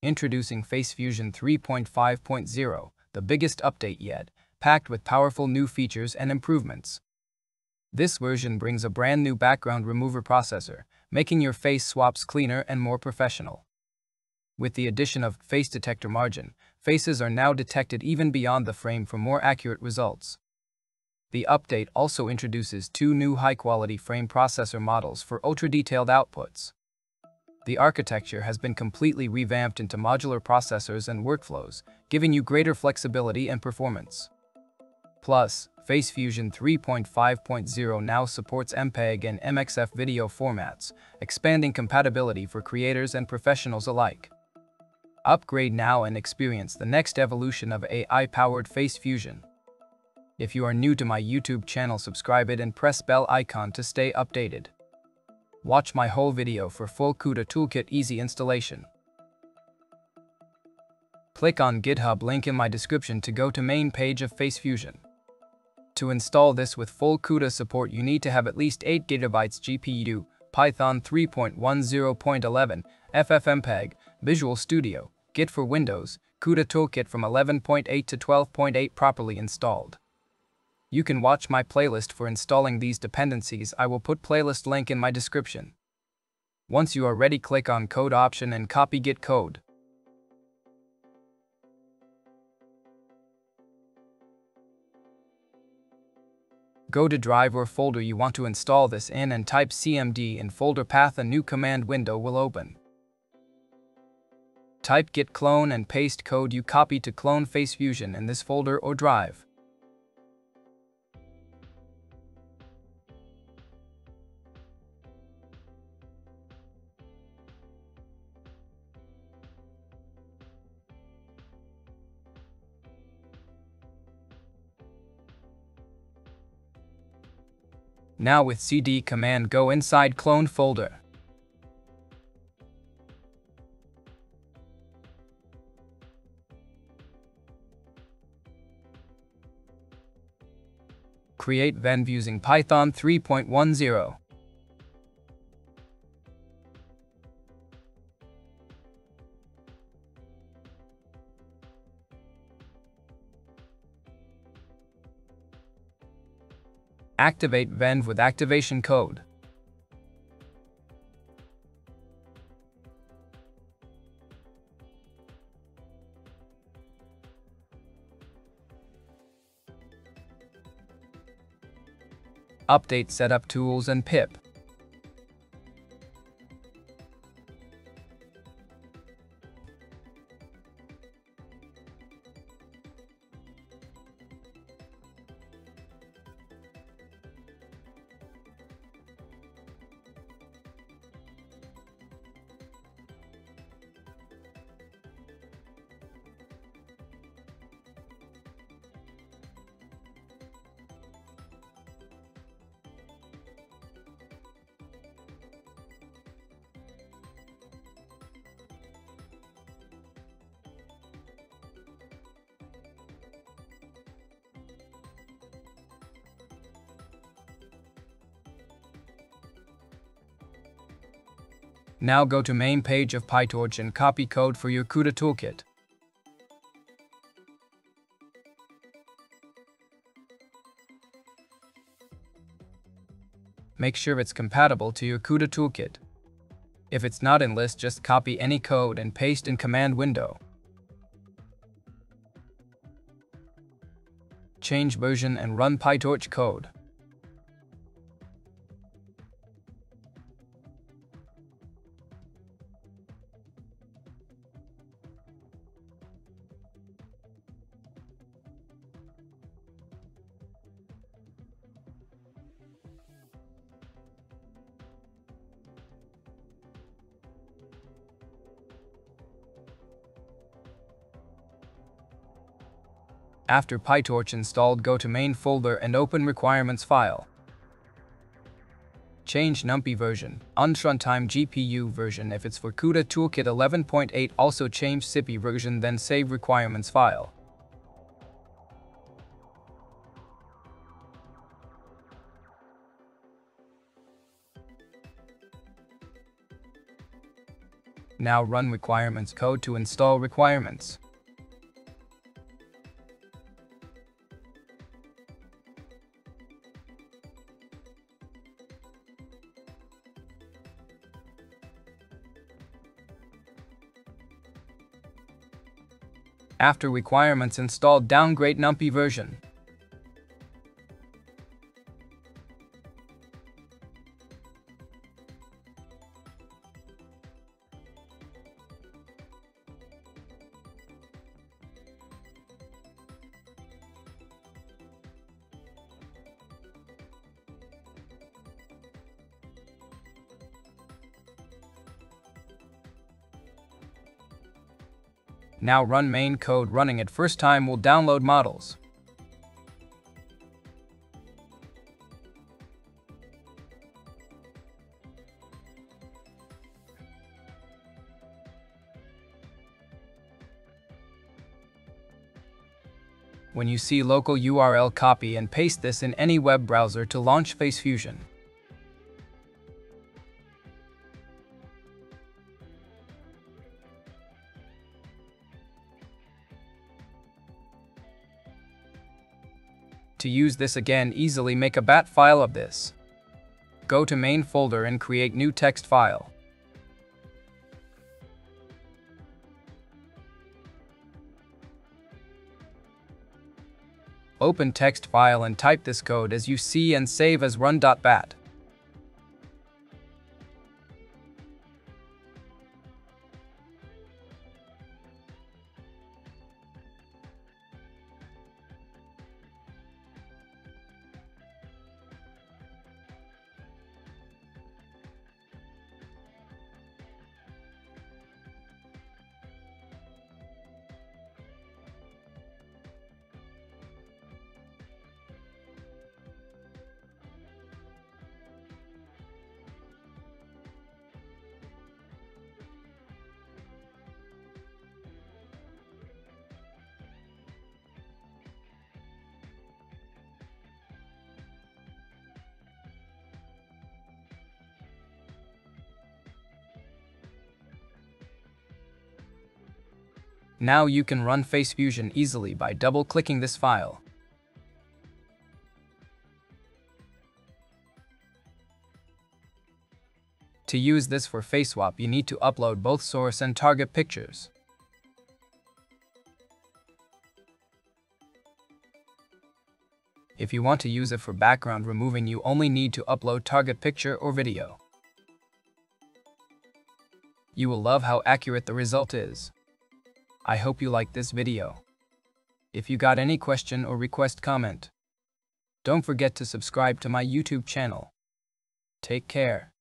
Introducing Face Fusion 3.5.0, the biggest update yet, packed with powerful new features and improvements. This version brings a brand new background remover processor, making your face swaps cleaner and more professional. With the addition of Face Detector Margin, faces are now detected even beyond the frame for more accurate results. The update also introduces two new high-quality frame processor models for ultra-detailed outputs. The architecture has been completely revamped into modular processors and workflows, giving you greater flexibility and performance. Plus, Face Fusion 3.5.0 now supports MPEG and MXF video formats, expanding compatibility for creators and professionals alike. Upgrade now and experience the next evolution of AI-powered Face Fusion. If you are new to my YouTube channel subscribe it and press bell icon to stay updated. Watch my whole video for full CUDA Toolkit easy installation. Click on GitHub link in my description to go to main page of Face Fusion. To install this with full CUDA support you need to have at least 8 GB GPU, Python 3.10.11, FFmpeg, Visual Studio, Git for Windows, CUDA Toolkit from 11.8 to 12.8 properly installed. You can watch my playlist for installing these dependencies. I will put playlist link in my description. Once you are ready, click on Code option and copy Git code. Go to drive or folder you want to install this in and type cmd in folder path a new command window will open. Type git clone and paste code you copy to clone Face Fusion in this folder or drive. Now with cd command go inside clone folder. Create venv using Python 3.10. Activate Venv with activation code. Update setup tools and pip. Now go to main page of PyTorch and copy code for your CUDA toolkit. Make sure it's compatible to your CUDA toolkit. If it's not in list, just copy any code and paste in command window. Change version and run PyTorch code. After PyTorch installed, go to main folder and open requirements file. Change NumPy version, onnxruntime GPU version if it's for CUDA Toolkit 11.8 also change CPI version then save requirements file. Now run requirements code to install requirements. After requirements installed downgrade NumPy version. Now run main code running it first time will download models. When you see local URL copy and paste this in any web browser to launch Face Fusion. To use this again, easily make a bat file of this. Go to main folder and create new text file. Open text file and type this code as you see and save as run.bat. Now you can run Face Fusion easily by double-clicking this file. To use this for FaceSwap, you need to upload both source and target pictures. If you want to use it for background removing, you only need to upload target picture or video. You will love how accurate the result is. I hope you liked this video. If you got any question or request comment, don't forget to subscribe to my YouTube channel. Take care.